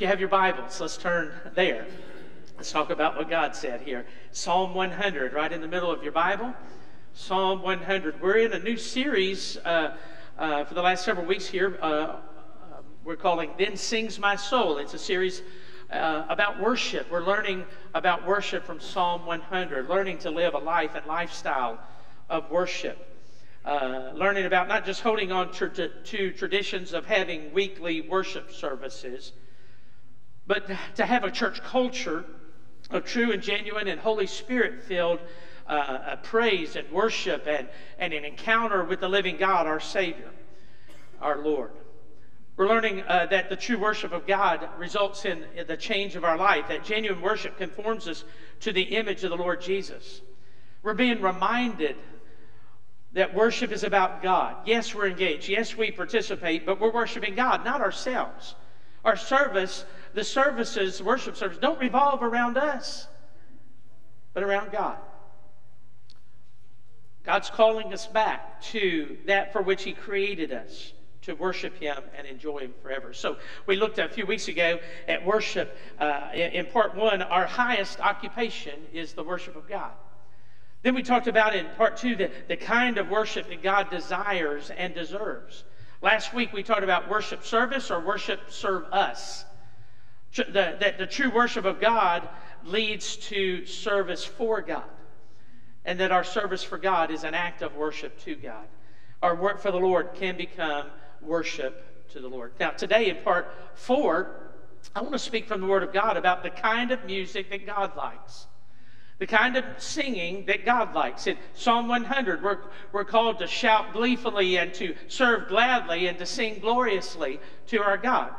If you have your Bibles, let's turn there. Let's talk about what God said here. Psalm 100, right in the middle of your Bible. Psalm 100. We're in a new series uh, uh, for the last several weeks here. Uh, uh we're calling Then Sings My Soul. It's a series uh, about worship. We're learning about worship from Psalm 100, learning to live a life and lifestyle of worship. Uh, learning about not just holding on to, traditions of having weekly worship services, but to have a church culture of true and genuine and Holy Spirit filled uh, praise and worship and, and an encounter with the living God, our Savior, our Lord. We're learning uh, that the true worship of God results in, in the change of our life, that genuine worship conforms us to the image of the Lord Jesus. We're being reminded that worship is about God. Yes, we're engaged. Yes, we participate, but we're worshiping God, not ourselves. Our service, the services, worship service, don't revolve around us, but around God. God's calling us back to that for which He created us to worship Him and enjoy Him forever. So, we looked a few weeks ago at worship. Uh, in, part one, our highest occupation is the worship of God. Then we talked about in part two the, the kind of worship that God desires and deserves. Last week we talked about worship service or worship serve us. The, that the true worship of God leads to service for God. And that our service for God is an act of worship to God. Our work for the Lord can become worship to the Lord. Now, today in part four, I want to speak from the Word of God about the kind of music that God likes the kind of singing that God likes. In Psalm 100, we're, we're called to shout gleefully and to serve gladly and to sing gloriously to our God.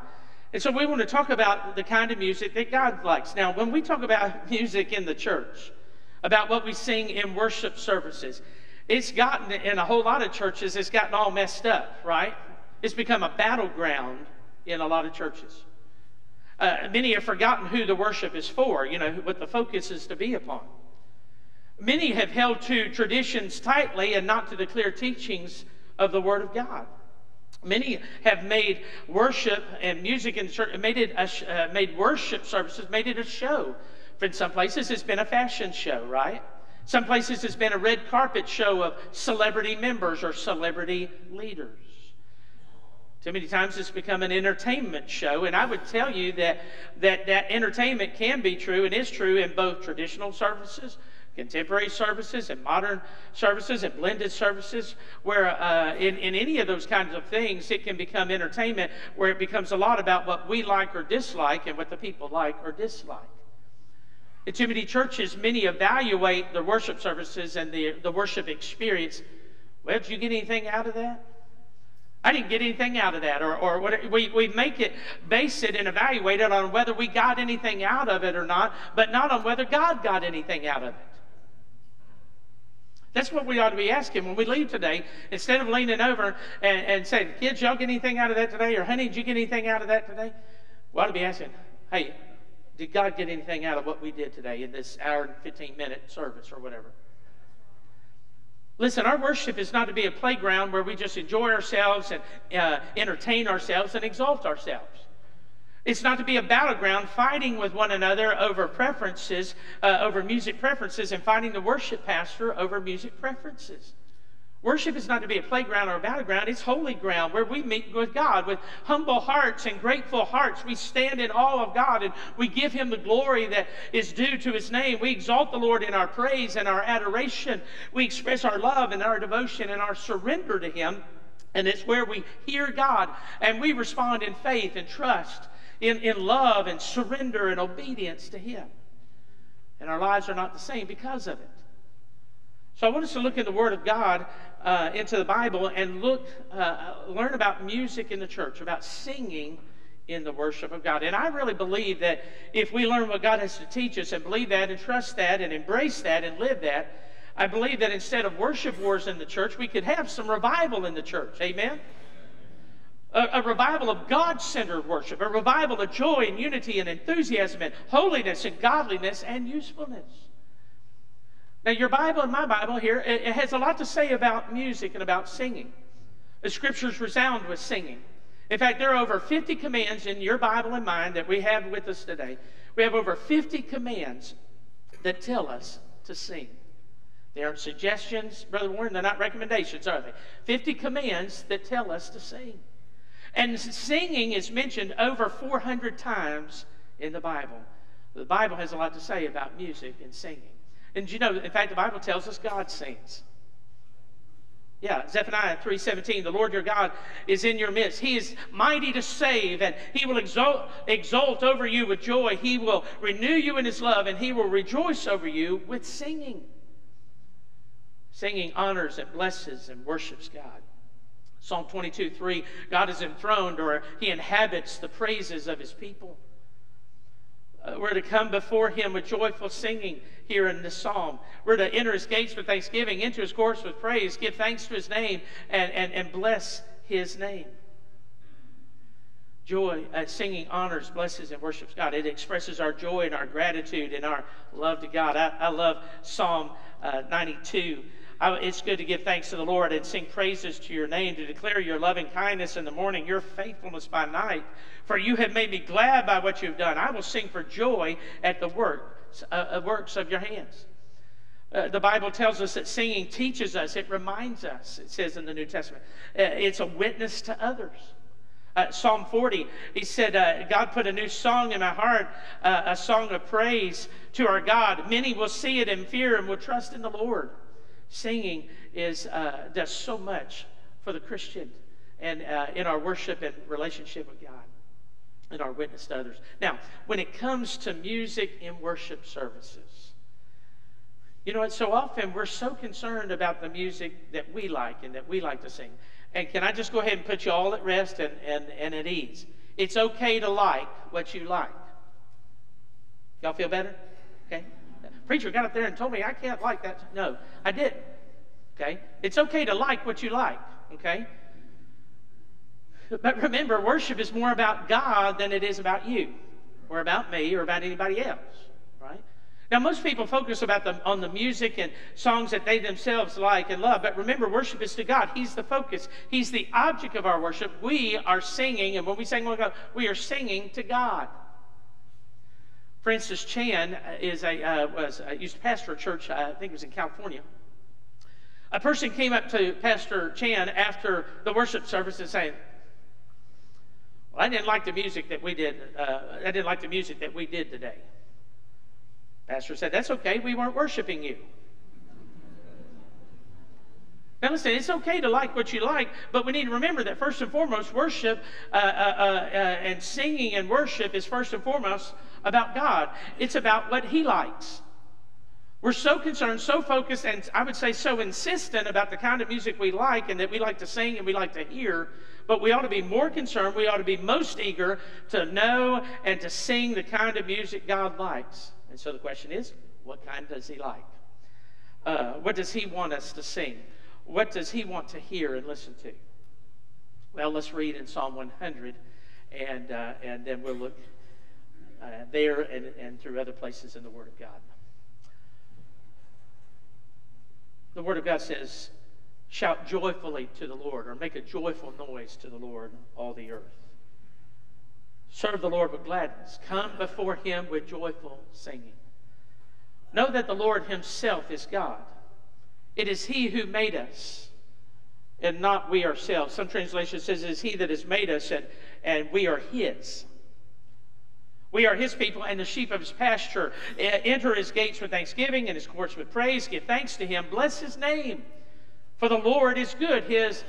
And so we want to talk about the kind of music that God likes. Now, when we talk about music in the church, about what we sing in worship services, it's gotten, in a whole lot of churches, it's gotten all messed up, right? It's become a battleground in a lot of churches. Uh, many have forgotten who the worship is for, you know, what the focus is to be upon. Many have held to traditions tightly and not to the clear teachings of the Word of God. Many have made worship and music church, made it a, uh, made worship services, made it a show. In some places, it's been a fashion show, right? Some places, it's been a red carpet show of celebrity members or celebrity leaders. Too many times it's become an entertainment show, and I would tell you that, that that entertainment can be true and is true in both traditional services, contemporary services, and modern services, and blended services, where uh, in, in any of those kinds of things, it can become entertainment, where it becomes a lot about what we like or dislike and what the people like or dislike. In too many churches, many evaluate the worship services and the, the worship experience. Well, did you get anything out of that? I didn't get anything out of that. Or, or what, we, we make it, base it, and evaluate it on whether we got anything out of it or not, but not on whether God got anything out of it. That's what we ought to be asking when we leave today. Instead of leaning over and, and saying, kids, y'all get anything out of that today? Or honey, did you get anything out of that today? We ought to be asking, hey, did God get anything out of what we did today in this hour and 15 minute service or whatever? Listen, our worship is not to be a playground where we just enjoy ourselves and uh, entertain ourselves and exalt ourselves. It's not to be a battleground fighting with one another over preferences, uh, over music preferences, and fighting the worship pastor over music preferences. Worship is not to be a playground or a battleground, it's holy ground where we meet with God with humble hearts and grateful hearts. We stand in awe of God and we give Him the glory that is due to His name. We exalt the Lord in our praise and our adoration. We express our love and our devotion and our surrender to Him. And it's where we hear God and we respond in faith and trust, in, in love and surrender and obedience to Him. And our lives are not the same because of it. So I want us to look in the Word of God, uh, into the Bible, and look, uh, learn about music in the church, about singing in the worship of God. And I really believe that if we learn what God has to teach us and believe that and trust that and embrace that and live that, I believe that instead of worship wars in the church, we could have some revival in the church. Amen? A, a, revival of God centered worship, a revival of joy and unity and enthusiasm and holiness and godliness and usefulness. Now, your Bible and my Bible here, it, it has a lot to say about music and about singing. The scriptures resound with singing. In fact, there are over 50 commands in your Bible and mine that we have with us today. We have over 50 commands that tell us to sing. They aren't suggestions, Brother Warren, they're not recommendations, are they? 50 commands that tell us to sing. And singing is mentioned over 400 times in the Bible. The Bible has a lot to say about music and singing. And you know, in fact, the Bible tells us God sings. Yeah, Zephaniah 3:17, the Lord your God is in your midst. He is mighty to save, and he will exult, exult over you with joy. He will renew you in his love, and he will rejoice over you with singing. Singing honors and blesses and worships God. Psalm 22, 3, God is enthroned or he inhabits the praises of his people. Uh, we're to come before him with joyful singing here in this psalm. We're to enter his gates with thanksgiving, into his courts with praise, give thanks to his name, and, and, and bless his name. Joy, uh, singing honors, blesses, and worships God. It expresses our joy and our gratitude and our love to God. I, I love Psalm uh, 92. I, it's good to give thanks to the Lord and sing praises to your name, to declare your loving kindness in the morning, your faithfulness by night. For you have made me glad by what you've done. I will sing for joy at the works, uh, uh, works of your hands. Uh, the Bible tells us that singing teaches us, it reminds us, it says in the New Testament. Uh, it's a witness to others. Uh, Psalm 40, he said, uh, God put a new song in my heart, uh, a song of praise to our God. Many will see it in fear and will trust in the Lord. Singing is, uh, does so much for the Christian and uh, in our worship and relationship with God and our witness to others. Now, when it comes to music in worship services, you know, it's so often we're so concerned about the music that we like and that we like to sing. And can I just go ahead and put you all at rest and, and, and at ease? It's okay to like what you like. Y'all feel better? Okay? Preacher got up there and told me I can't like that. No, I didn't. Okay? It's okay to like what you like. Okay? But remember, worship is more about God than it is about you, or about me, or about anybody else. Right? Now, most people focus about the, on the music and songs that they themselves like and love, but remember, worship is to God. He's the focus. He's the object of our worship. We are singing, and when we sing, we are singing to God. Francis Chan is a, uh, was, uh, used to pastor a church, uh, I think it was in California. A person came up to Pastor Chan after the worship service and saying, well, I didn't like the music that we did. Uh, I didn't like the music that we did today. Pastor said, That's okay. We weren't worshiping you. Now, listen, it's okay to like what you like, but we need to remember that first and foremost, worship uh, uh, uh, uh, and singing and worship is first and foremost about God. It's about what He likes. We're so concerned, so focused, and I would say so insistent about the kind of music we like and that we like to sing and we like to hear, but we ought to be more concerned, we ought to be most eager to know and to sing the kind of music God likes. And so the question is, what kind does He like? Uh, what does He want us to sing? What does he want to hear and listen to? Well, let's read in Psalm 100, and, uh, and then we'll look uh, there and, and through other places in the Word of God. The Word of God says, Shout joyfully to the Lord, or make a joyful noise to the Lord, all the earth. Serve the Lord with gladness. Come before him with joyful singing. Know that the Lord himself is God. It is He who made us and not we ourselves. Some translation says it is He that has made us and, and we are His. We are His people and the sheep of His pasture. Enter His gates with thanksgiving and His courts with praise. Give thanks to Him. Bless His name. For the Lord is good. His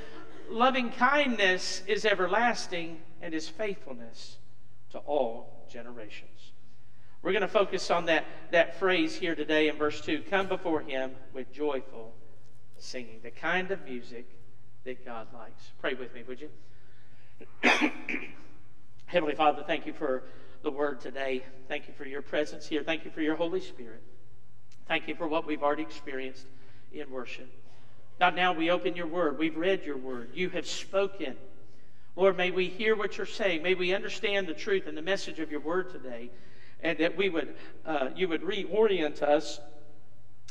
loving kindness is everlasting and His faithfulness to all generations. We're going to focus on that, that phrase here today in verse 2 come before him with joyful singing, the kind of music that God likes. Pray with me, would you? Heavenly Father, thank you for the word today. Thank you for your presence here. Thank you for your Holy Spirit. Thank you for what we've already experienced in worship. God, now we open your word. We've read your word. You have spoken. Lord, may we hear what you're saying. May we understand the truth and the message of your word today and that we would, uh, you would reorient us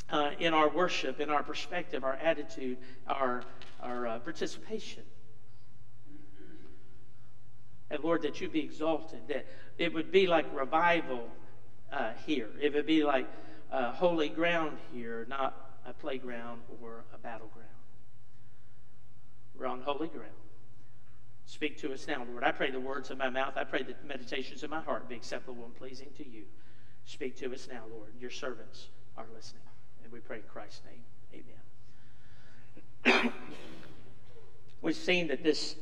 uh, in our worship, in our perspective, our attitude, our, our uh, participation. And Lord, that you be exalted, that it would be like revival uh, here. It would be like uh, holy ground here, not a playground or a battleground. We're on holy ground. Speak to us now, Lord. I pray the words of my mouth, I pray the meditations of my heart be acceptable and pleasing to you. Speak to us now, Lord. Your servants are listening. And we pray in Christ's name. Amen. We've seen that this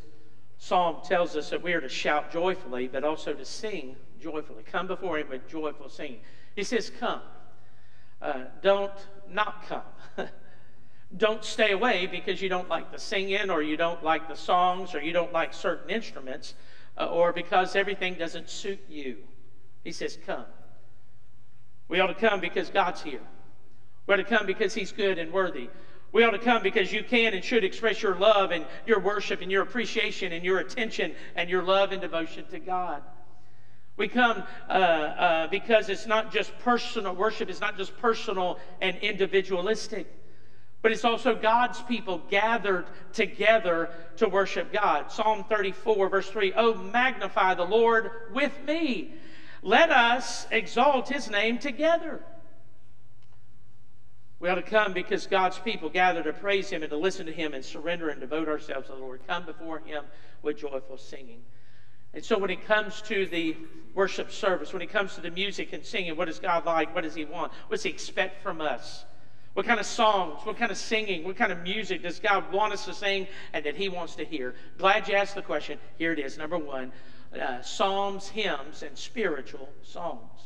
psalm tells us that we are to shout joyfully, but also to sing joyfully. Come before Him with joyful singing. He says, Come. Uh, don't not come. don't stay away because you don't like the singing or you don't like the songs or you don't like certain instruments uh, or because everything doesn't suit you. He says, Come. We ought to come because God's here. We ought to come because He's good and worthy. We ought to come because you can and should express your love and your worship and your appreciation and your attention and your love and devotion to God. We come uh, uh, because it's not just personal worship, it's not just personal and individualistic, but it's also God's people gathered together to worship God. Psalm 34, verse 3 Oh, magnify the Lord with me. Let us exalt his name together. We ought to come because God's people gather to praise Him and to listen to Him and surrender and devote ourselves to the Lord. Come before Him with joyful singing. And so when it comes to the worship service, when it comes to the music and singing, what does God like? What does He want? What does He expect from us? What kind of songs, what kind of singing, what kind of music does God want us to sing and that He wants to hear? Glad you asked the question. Here it is. Number one uh, psalms, hymns, and spiritual songs.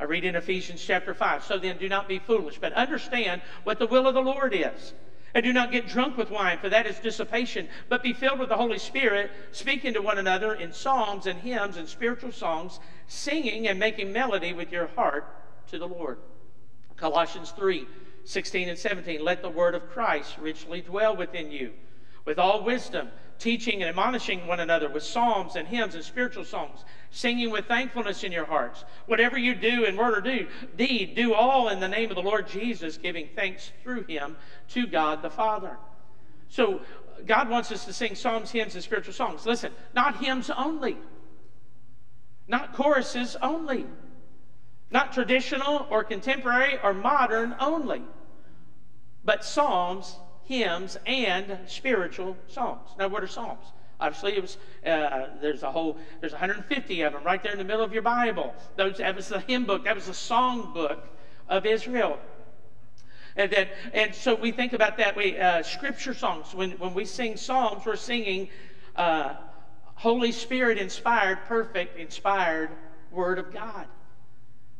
I read in Ephesians chapter 5. So then, do not be foolish, but understand what the will of the Lord is. And do not get drunk with wine, for that is dissipation, but be filled with the Holy Spirit, speaking to one another in psalms and hymns and spiritual songs, singing and making melody with your heart to the Lord. Colossians 3 16 and 17. Let the word of Christ richly dwell within you, with all wisdom teaching and admonishing one another with psalms and hymns and spiritual songs, singing with thankfulness in your hearts. Whatever you do in word or do, deed, do all in the name of the Lord Jesus, giving thanks through him to God the Father. So God wants us to sing psalms, hymns, and spiritual songs. Listen, not hymns only, not choruses only, not traditional or contemporary or modern only, but psalms hymns, and spiritual songs. Now, what are psalms? Obviously, it was uh, there's a whole there's 150 of them right there in the middle of your Bible. Those that was the hymn book. That was the song book of Israel. And then, and so we think about that. We uh, scripture songs. When when we sing psalms, we're singing uh, Holy Spirit inspired, perfect, inspired Word of God.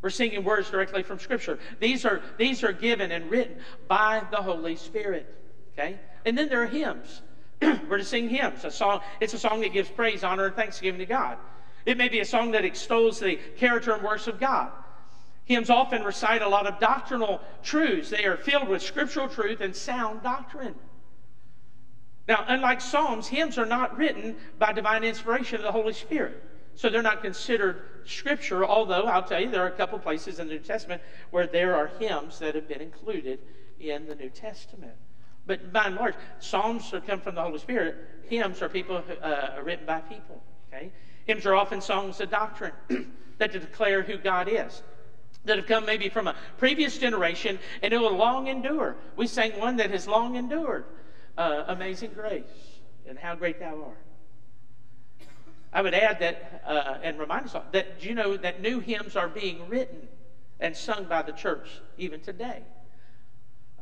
We're singing words directly from Scripture. These are these are given and written by the Holy Spirit. Okay? And then there are hymns. We're to sing hymns. A song, it's a song that gives praise, honor, and thanksgiving to God. It may be a song that extols the character and works of God. Hymns often recite a lot of doctrinal truths. They are filled with scriptural truth and sound doctrine. Now, unlike Psalms, hymns are not written by divine inspiration of the Holy Spirit. So they're not considered scripture, although I'll tell you there are a couple places in the New Testament where there are hymns that have been included in the New Testament. But by and large, psalms come from the Holy Spirit. Hymns are people uh, are written by people. Okay, hymns are often songs of doctrine that declare who God is. That have come maybe from a previous generation and it will long endure. We sang one that has long endured. Uh, Amazing grace and how great thou art. I would add that uh, and remind us all that you know that new hymns are being written and sung by the church even today.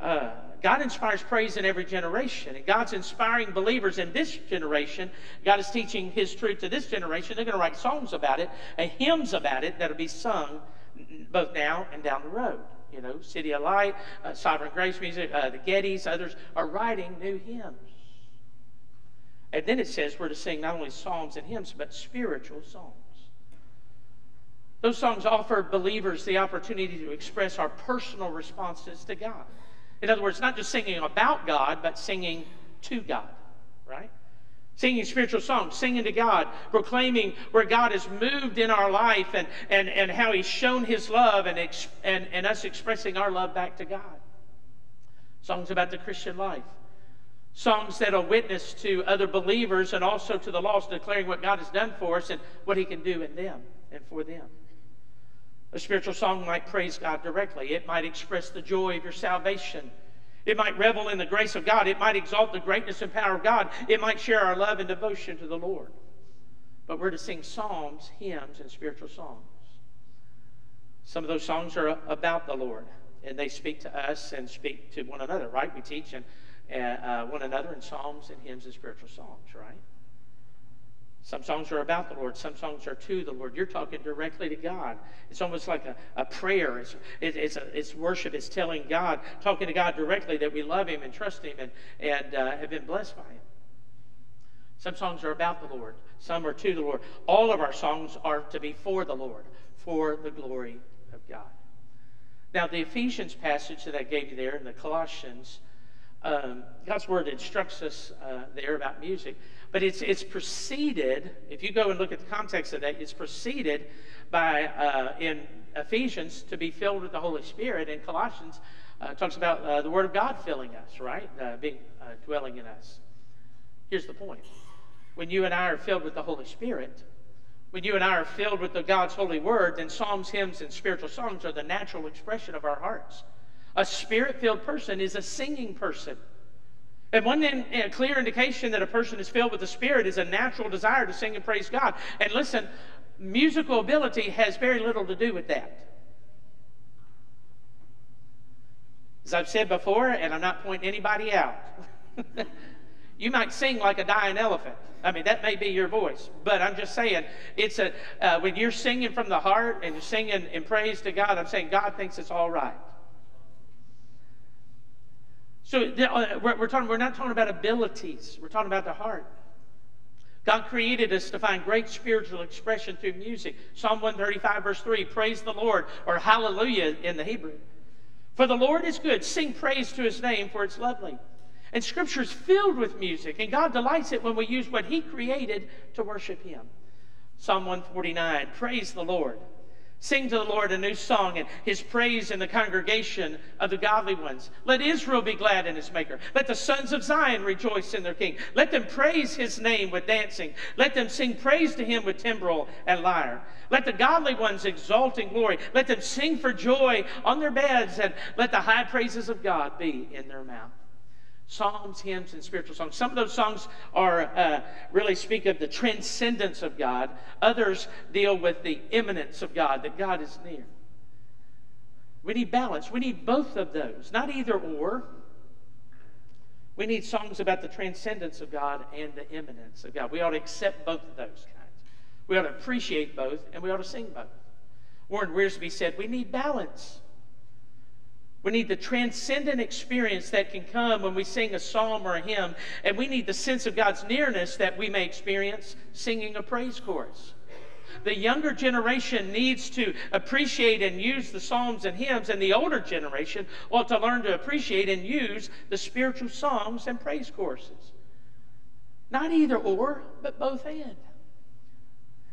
Uh, God inspires praise in every generation, and God's inspiring believers in this generation. God is teaching His truth to this generation. They're going to write songs about it and hymns about it that'll be sung both now and down the road. You know, CityAlight, uh, Sovereign Grace Music, uh, the Gettys, others are writing new hymns. And then it says we're to sing not only psalms and hymns, but spiritual songs. Those songs offer believers the opportunity to express our personal responses to God. In other words, not just singing about God, but singing to God, right? Singing spiritual songs, singing to God, proclaiming where God has moved in our life and, and, and how He's shown His love and, and, and us expressing our love back to God. Songs about the Christian life. songs that are witness to other believers and also to the lost, declaring what God has done for us and what He can do in them and for them. A spiritual song might praise God directly, it might express the joy of your salvation. It might revel in the grace of God. It might exalt the greatness and power of God. It might share our love and devotion to the Lord. But we're to sing psalms, hymns, and spiritual songs. Some of those songs are about the Lord, and they speak to us and speak to one another, right? We teach and uh, one another in psalms and hymns and spiritual songs, right? Some songs are about the Lord. Some songs are to the Lord. You're talking directly to God. It's almost like a, a prayer. It's, it, it's, a, it's worship. It's telling God, talking to God directly that we love Him and trust Him and, and uh, have been blessed by Him. Some songs are about the Lord. Some are to the Lord. All of our songs are to be for the Lord, for the glory of God. Now, the Ephesians passage that I gave you there in the Colossians um, God's word instructs us uh, there about music, but it's, it's preceded, if you go and look at the context of that, it's preceded by, uh, in Ephesians, to be filled with the Holy Spirit. In Colossians, uh, talks about uh, the Word of God filling us, right? Uh, being uh, dwelling in us. Here's the point. When you and I are filled with the Holy Spirit, when you and I are filled with the God's holy word, then psalms, hymns, and spiritual songs are the natural expression of our hearts. A spirit filled person is a singing person. And one in, a clear indication that a person is filled with the Spirit is a natural desire to sing and praise God. And listen, musical ability has very little to do with that. As I've said before, and I'm not pointing anybody out, you might sing like a dying elephant. I mean, that may be your voice, but I'm just saying, it's a uh, when you're singing from the heart and you're singing in praise to God. I'm saying God thinks it's all right. So uh, we're, talking, we're not talking about abilities, we're talking about the heart. God created us to find great spiritual expression through music. Psalm 135, verse 3 Praise the Lord, or Hallelujah in the Hebrew. For the Lord is good. Sing praise to his name, for it's lovely. And Scripture is filled with music, and God delights it when we use what he created to worship him. Psalm 149 Praise the Lord. Sing to the Lord a new song and his praise in the congregation of the godly ones. Let Israel be glad in his maker. Let the sons of Zion rejoice in their king. Let them praise his name with dancing. Let them sing praise to him with timbrel and lyre. Let the godly ones exult in glory. Let them sing for joy on their beds and let the high praises of God be in their mouth psalms, hymns, and spiritual songs. Some of those songs are uh, really speak of the transcendence of God. Others deal with the immanence of God, that God is near. We need balance. We need both of those, not either or. We need songs about the transcendence of God and the immanence of God. We ought to accept both of those kinds. We ought to appreciate both, and we ought to sing both. Warren Wiersbe said, We need balance. We need the transcendent experience that can come when we sing a psalm or a hymn, and we need the sense of God's nearness that we may experience singing a praise chorus. The younger generation needs to appreciate and use the psalms and hymns, and the older generation ought to learn to appreciate and use the spiritual songs and praise choruses. Not either or, but both and.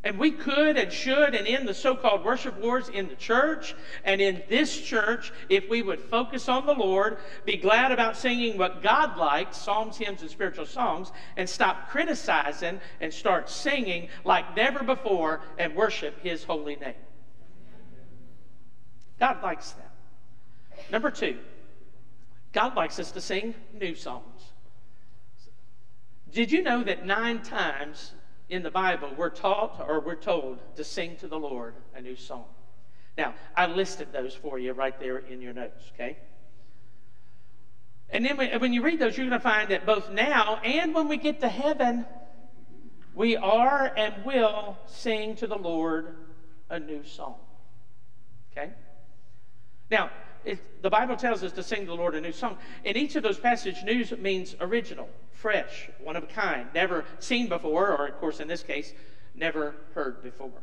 And we could and should, and in the so called worship wars in the church and in this church, if we would focus on the Lord, be glad about singing what God likes psalms, hymns, and spiritual songs and stop criticizing and start singing like never before and worship His holy name. God likes that. Number two, God likes us to sing new songs. Did you know that nine times in the Bible, we're taught or we're told to sing to the Lord a new song. Now, I listed those for you right there in your notes, okay? And then when you read those, you're going to find that both now and when we get to heaven, we are and will sing to the Lord a new song. Okay? Now, it, the Bible tells us to sing to the Lord a new song. In each of those passages, news means original, fresh, one of a kind, never seen before, or of course in this case, never heard before.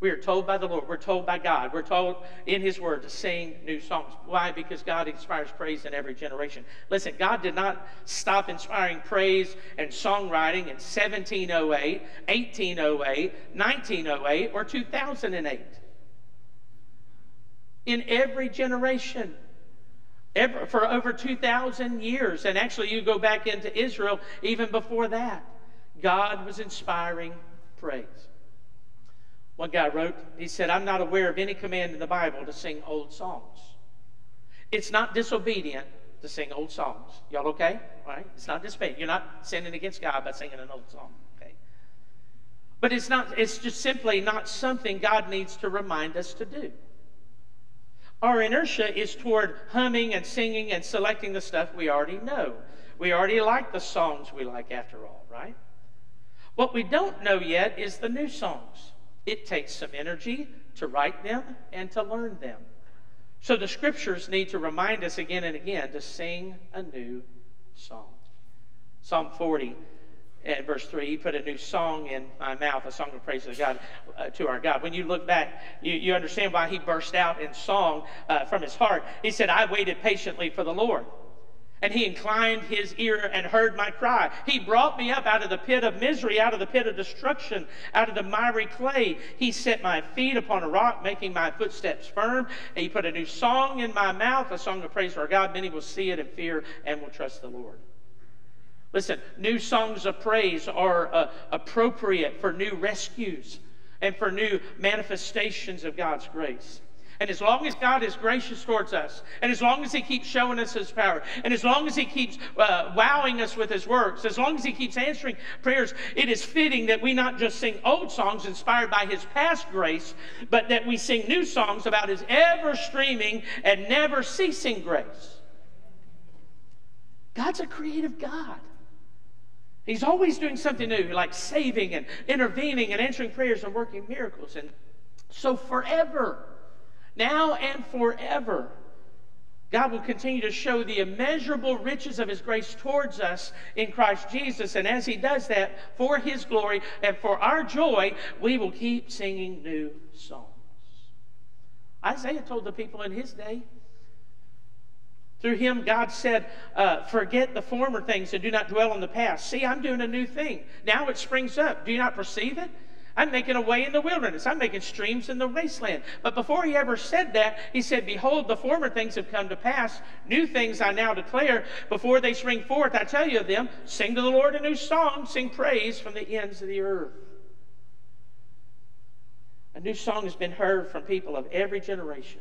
We are told by the Lord, we're told by God, we're told in His Word to sing new songs. Why? Because God inspires praise in every generation. Listen, God did not stop inspiring praise and songwriting in 1708, 1808, 1908, or 2008 in every generation. Ever, for over 2,000 years. And actually, you go back into Israel even before that. God was inspiring praise. One guy wrote, he said, I'm not aware of any command in the Bible to sing old songs. It's not disobedient to sing old songs. Y'all okay? All right? It's not disobedient. You're not sinning against God by singing an old song. Okay? But it's not, it's just simply not something God needs to remind us to do. Our inertia is toward humming and singing and selecting the stuff we already know. We already like the songs we like after all, right? What we don't know yet is the new songs. It takes some energy to write them and to learn them. So the scriptures need to remind us again and again to sing a new song. Psalm 40 and verse 3, he put a new song in my mouth, a song of praise to God, uh, to our God. When you look back, you, you understand why he burst out in song uh, from his heart. He said, I waited patiently for the Lord. And he inclined his ear and heard my cry. He brought me up out of the pit of misery, out of the pit of destruction, out of the miry clay. He set my feet upon a rock, making my footsteps firm. And he put a new song in my mouth, a song of praise for our God. Many will see it and fear and will trust the Lord. Listen, new songs of praise are uh, appropriate for new rescues and for new manifestations of God's grace. And as long as God is gracious towards us, and as long as He keeps showing us His power, and as long as He keeps uh, wowing us with His works, as long as He keeps answering prayers, it is fitting that we not just sing old songs inspired by His past grace, but that we sing new songs about His ever streaming and never ceasing grace. God's a creative God. He's always doing something new, like saving and intervening and answering prayers and working miracles. And so, forever, now and forever. God will continue to show the immeasurable riches of His grace towards us in Christ Jesus. And as He does that for His glory and for our joy, we will keep singing new songs. Isaiah told the people in his day, through him, God said, uh, Forget the former things and do not dwell on the past. See, I'm doing a new thing. Now it springs up. Do you not perceive it? I'm making a way in the wilderness. I'm making streams in the wasteland. But before he ever said that, he said, Behold, the former things have come to pass. New things I now declare. Before they spring forth, I tell you of them. Sing to the Lord a new song. Sing praise from the ends of the earth. A new song has been heard from people of every generation,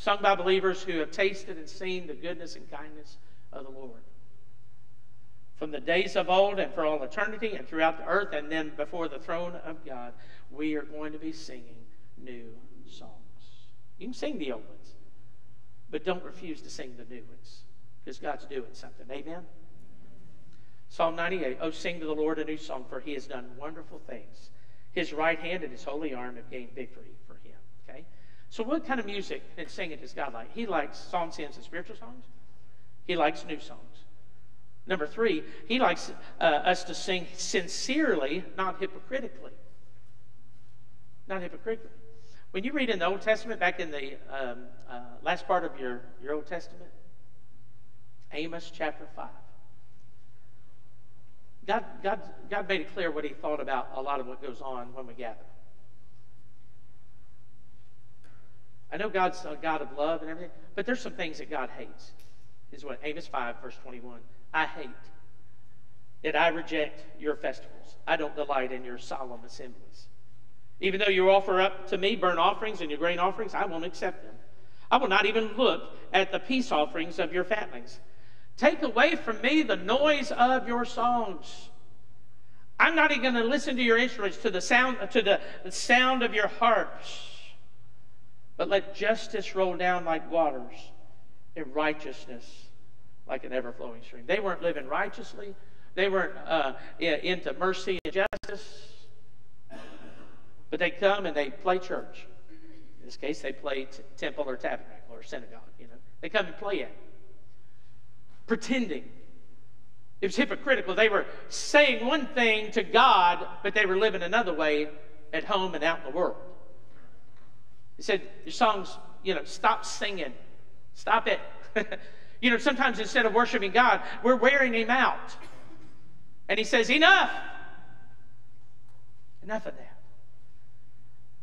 sung by believers who have tasted and seen the goodness and kindness of the Lord from the days of old and for all eternity and throughout the earth and then before the throne of God, we are going to be singing new songs. You can sing the old ones, but don't refuse to sing the new ones because God's doing something. Amen? Psalm 98 Oh, sing to the Lord a new song, for he has done wonderful things. His right hand and his holy arm have gained victory? So, what kind of music and singing does God like? He likes psalms, hymns, and spiritual songs. He likes new songs. Number three, he likes uh, us to sing sincerely, not hypocritically. Not hypocritically. When you read in the Old Testament, back in the um, uh, last part of your, your Old Testament, Amos chapter 5, God, God, God made it clear what he thought about a lot of what goes on when we gather. I know God's a God of love and everything, but there's some things that God hates. Is what Amos 5, verse 21. I hate, that I reject your festivals. I don't delight in your solemn assemblies. Even though you offer up to me burnt offerings and your grain offerings, I won't accept them. I will not even look at the peace offerings of your fatlings. Take away from me the noise of your songs. I'm not even going to listen to your instruments, to the sound, to the, sound of your harps. But let justice roll down like waters and righteousness like an ever flowing stream. They weren't living righteously, they weren't uh, into mercy and justice. But they come and they play church. In this case, they play temple or tabernacle or synagogue. You know, they come and play it, pretending. It was hypocritical. They were saying one thing to God, but they were living another way at home and out in the world. He said, Your songs, you know, stop singing. Stop it. You know, sometimes instead of worshiping God, we're wearing Him out. And He says, Enough! Enough of that.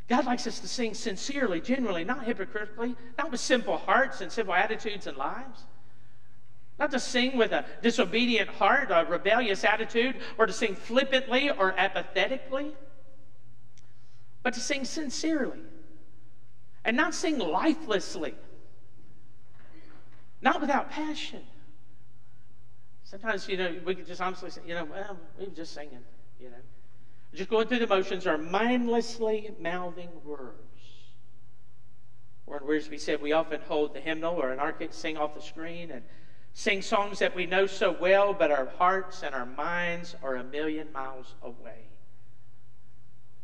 God likes us to sing sincerely, genuinely, not hypocritically, not with simple hearts and simple attitudes and lives. Not to sing with a disobedient heart, a rebellious attitude, or to sing flippantly or apathetically, but to sing sincerely. And not sing lifelessly, not without passion. Sometimes, you know, we could just honestly say, you know, well, we were just singing, you know. Just going through the motions or mindlessly mouthing words. Or in we said, we often hold the hymnal or an archic, sing off the screen, and sing songs that we know so well, but our hearts and our minds are a million miles away.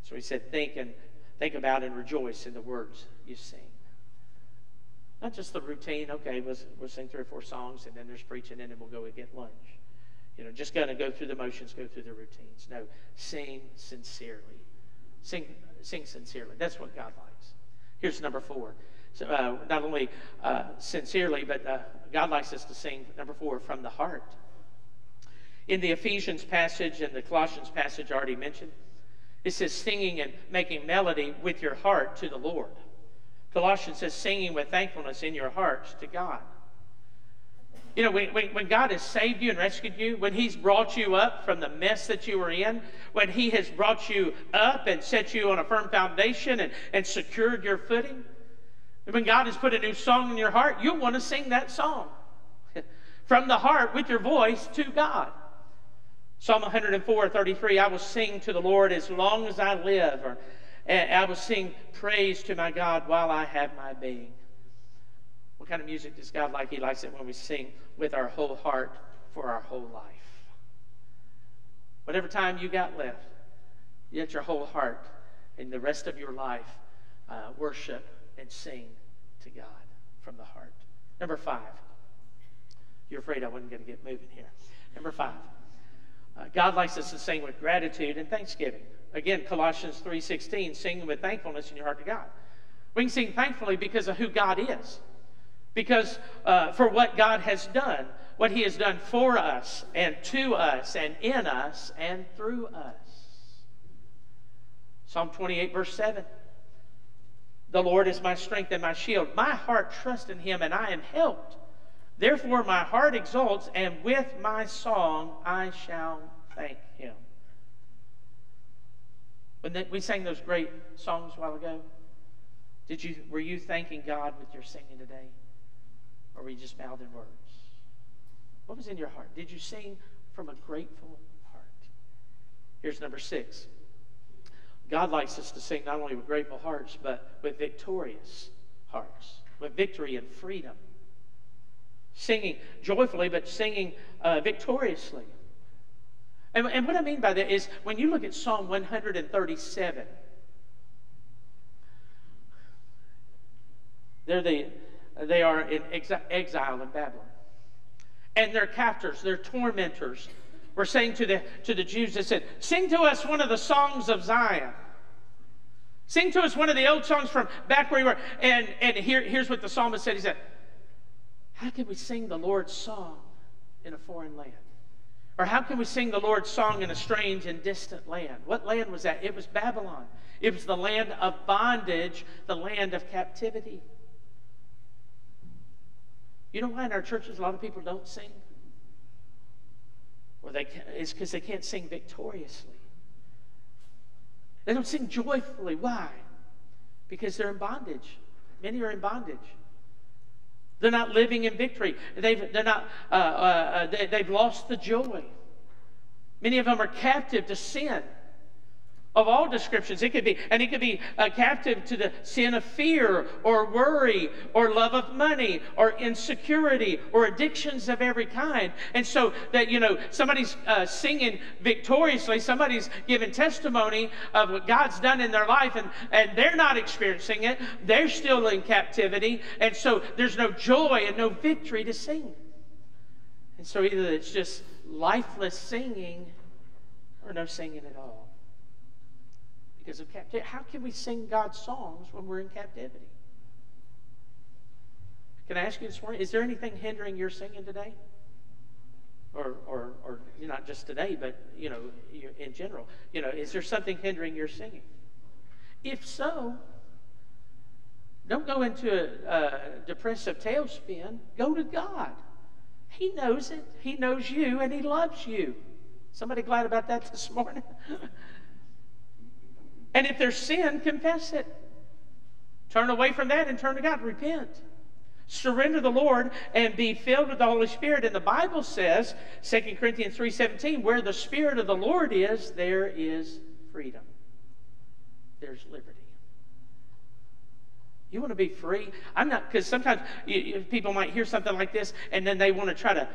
So he said, think and think about and rejoice in the words you sing. Not just the routine, okay, we'll, we'll sing three or four songs and then there's preaching and then we'll go and get lunch. You know, just going to go through the motions, go through the routines. No, sing sincerely. Sing, sing sincerely. That's what God likes. Here's number four. So, uh, not only uh, sincerely, but uh, God likes us to sing, number four, from the heart. In the Ephesians passage and the Colossians passage already mentioned, it says singing and making melody with your heart to the Lord. Colossians says singing with thankfulness in your hearts to God. You know, when, when, God has saved you and rescued you, when He's brought you up from the mess that you were in, when He has brought you up and set you on a firm foundation and, and secured your footing, when God has put a new song in your heart, you'll want to sing that song from the heart with your voice to God. Psalm 104, 33, I will sing to the Lord as long as I live, or I will sing praise to my God while I have my being. What kind of music does God like? He likes it when we sing with our whole heart for our whole life. Whatever time you got left, yet your whole heart and the rest of your life uh, worship and sing to God from the heart. Number five. You're afraid I wasn't going to get moving here. Number five. Uh, God likes us to sing with gratitude and thanksgiving. Again, Colossians 3.16, singing with thankfulness in your heart to God. We can sing thankfully because of who God is because uh, for what God has done, what He has done for us and to us and in us and through us. Psalm 28, verse 7. The Lord is my strength and my shield. My heart trusts in Him, and I am helped. Therefore, my heart exults, and with my song I shall thank Him. When we sang those great songs a while ago, did you, were you thanking God with your singing today? Or were you just mouthing words? What was in your heart? Did you sing from a grateful heart? Here's number six. God likes us to sing not only with grateful hearts, but with victorious hearts, with victory and freedom. Singing joyfully, but singing uh, victoriously. And, and what I mean by that is when you look at Psalm 137, they're the they are in exile in Babylon. And their captors, their tormentors, were saying to the, to the Jews, they said, Sing to us one of the songs of Zion. Sing to us one of the old songs from back where you were. And, and here, here's what the psalmist said He said, How can we sing the Lord's song in a foreign land? Or how can we sing the Lord's song in a strange and distant land? What land was that? It was Babylon. It was the land of bondage, the land of captivity. You know why in our churches a lot of people don't sing? Or they it's because they can't sing victoriously. They don't sing joyfully. Why? Because they're in bondage. Many are in bondage. They're not living in victory. They've, they're not, uh, uh, uh they, they've lost the joy. Many of them are captive to sin of all descriptions. It could be, and it could be uh, captive to the sin of fear or worry or love of money or insecurity or addictions of every kind. And so that, you know, somebody's uh, singing victoriously, somebody's giving testimony of what God's done in their life, and, and they're not experiencing it. They're still in captivity. And so there's no joy and no victory to sing. And so either it's just lifeless singing or no singing at all because of captivity. How can we sing God's songs when we're in captivity? Can I ask you this morning, is there anything hindering your singing today? Or, or, or not just today, but, you know, in general. You know, is there something hindering your singing? If so, don't go into a, a depressive tailspin. Go to God. He knows it. He knows you, and He loves you. Somebody glad about that this morning? And if there's sin, confess it. Turn away from that and turn to God. Repent. Surrender the Lord and be filled with the Holy Spirit. And the Bible says, 2 Corinthians 3.17, where the Spirit of the Lord is, there is freedom. There's liberty. You want to be free? I'm not, because sometimes you, people might hear something like this and then they want to try to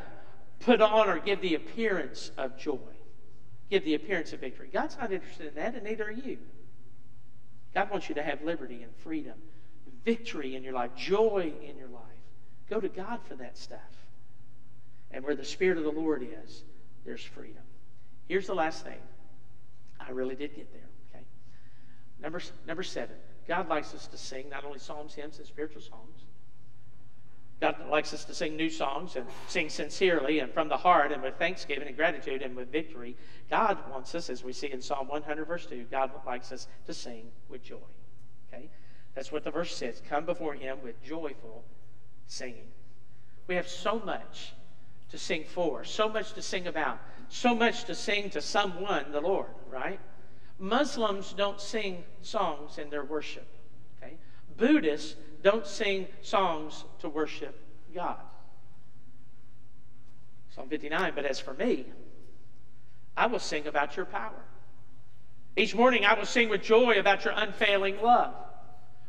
put on or give the appearance of joy, give the appearance of victory. God's not interested in that, and neither are you. God wants you to have liberty and freedom, victory in your life, joy in your life. Go to God for that stuff. And where the Spirit of the Lord is, there's freedom. Here's the last thing. I really did get there. Okay. Number, number seven. God likes us to sing not only psalms, hymns, and spiritual songs. God likes us to sing new songs and sing sincerely and from the heart and with thanksgiving and gratitude and with victory. God wants us, as we see in Psalm 100, verse 2, God likes us to sing with joy. Okay? That's what the verse says. Come before Him with joyful singing. We have so much to sing for, so much to sing about, so much to sing to someone, the Lord, right? Muslims don't sing songs in their worship. Okay? Buddhists don't sing songs to worship God. Psalm 59, but as for me, I will sing about your power. Each morning I will sing with joy about your unfailing love.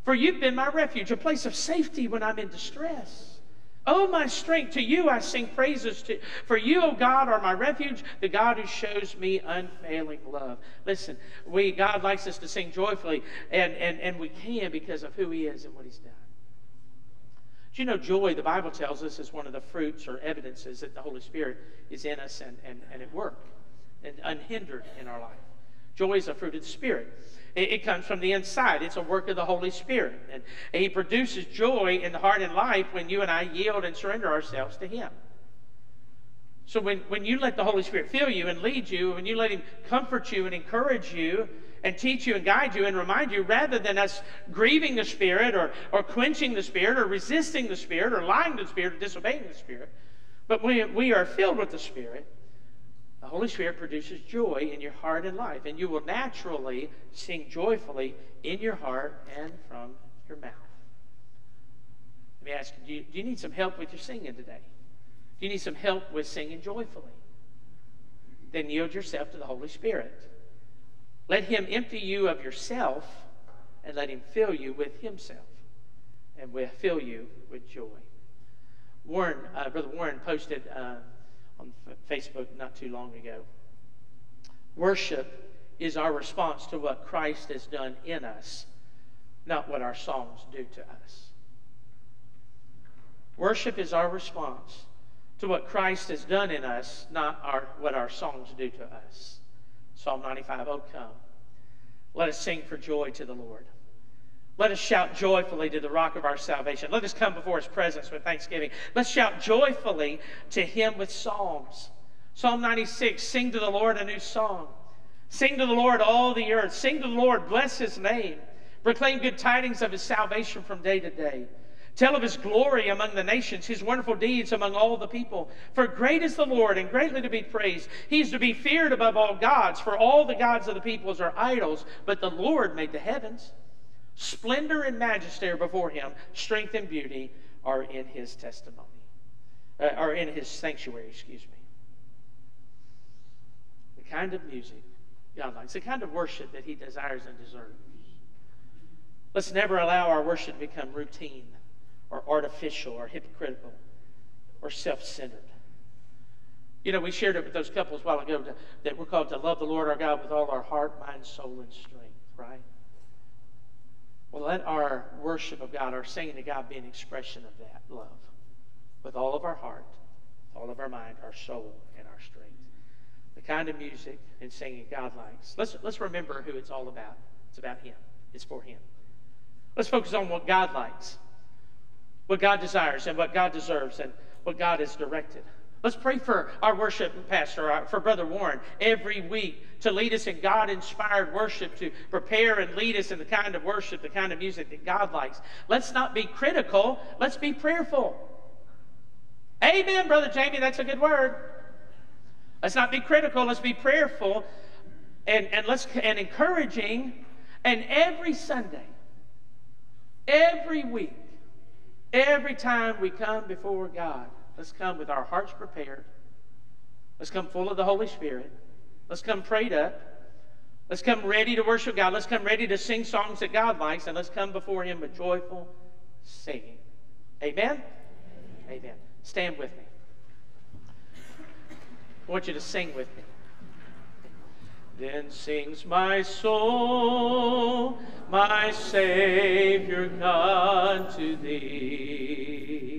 For you've been my refuge, a place of safety when I'm in distress. Oh, my strength, to you I sing praises. To, for you, O oh God, are my refuge, the God who shows me unfailing love. Listen, we God likes us to sing joyfully, and, and, and we can because of who He is and what He's done. Do you know joy, the Bible tells us, is one of the fruits or evidences that the Holy Spirit is in us and, and, and at work and unhindered in our life. Joy is a fruit of the Spirit. It, comes from the inside. It's a work of the Holy Spirit. And He produces joy in the heart and life when you and I yield and surrender ourselves to Him. So when, when you let the Holy Spirit fill you and lead you, when you let Him comfort you and encourage you and teach you and guide you and remind you, rather than us grieving the Spirit or, or quenching the Spirit or resisting the Spirit or lying to the Spirit or disobeying the Spirit, but we, we are filled with the Spirit, the Holy Spirit produces joy in your heart and life, and you will naturally sing joyfully in your heart and from your mouth. Let me ask you do, you do you need some help with your singing today? Do you need some help with singing joyfully? Then yield yourself to the Holy Spirit. Let Him empty you of yourself and let Him fill you with Himself and will fill you with joy. Warren, uh, Brother Warren posted. Uh, on Facebook not too long ago. Worship is our response to what Christ has done in us, not what our songs do to us. Worship is our response to what Christ has done in us, not our, what our songs do to us. Psalm 95, Oh come. Let us sing for joy to the Lord. Let us shout joyfully to the rock of our salvation. Let us come before his presence with thanksgiving. Let's shout joyfully to him with psalms. Psalm 96 Sing to the Lord a new song. Sing to the Lord all the earth. Sing to the Lord, bless his name. Proclaim good tidings of his salvation from day to day. Tell of his glory among the nations, his wonderful deeds among all the people. For great is the Lord and greatly to be praised. He is to be feared above all gods, for all the gods of the peoples are idols, but the Lord made the heavens. Splendor and majesty are before him. Strength and beauty are in his testimony, uh, are in his sanctuary, excuse me. The kind of music God likes, the kind of worship that he desires and deserves. Let's never allow our worship to become routine or artificial or hypocritical or self centered. You know, we shared it with those couples a while ago that we're called to love the Lord our God with all our heart, mind, soul, and strength, right? Well, let our worship of God, our singing to God, be an expression of that love with all of our heart, all of our mind, our soul, and our strength. The kind of music and singing God likes. Let's, let's remember who it's all about. It's about Him, it's for Him. Let's focus on what God likes, what God desires, and what God deserves, and what God has directed Let's pray for our worship pastor, our, for Brother Warren, every week to lead us in God inspired worship, to prepare and lead us in the kind of worship, the kind of music that God likes. Let's not be critical, let's be prayerful. Amen, Brother Jamie, that's a good word. Let's not be critical, let's be prayerful and, and let's and encouraging. And every Sunday, every week, every time we come before God, let's come with our hearts prepared. Let's come full of the Holy Spirit. Let's come prayed up. Let's come ready to worship God. Let's come ready to sing songs that God likes. And let's come before Him with joyful singing. Amen? Amen. Stand with me. I want you to sing with me. Then sings my soul, my Savior God, to thee.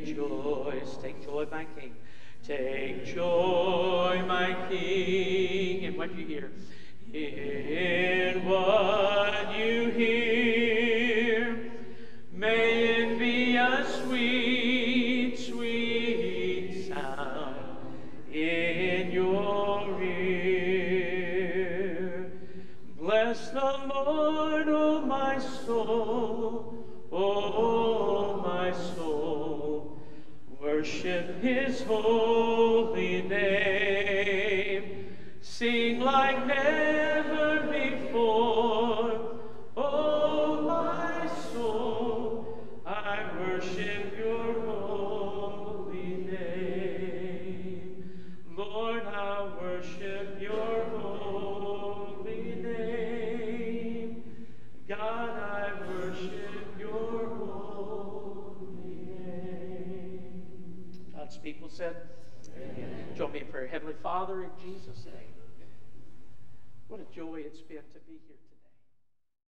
Rejoice, take joy, my King. Take joy, my King, in what you hear. In what his holy Father, in Jesus' name, what a joy it's been to.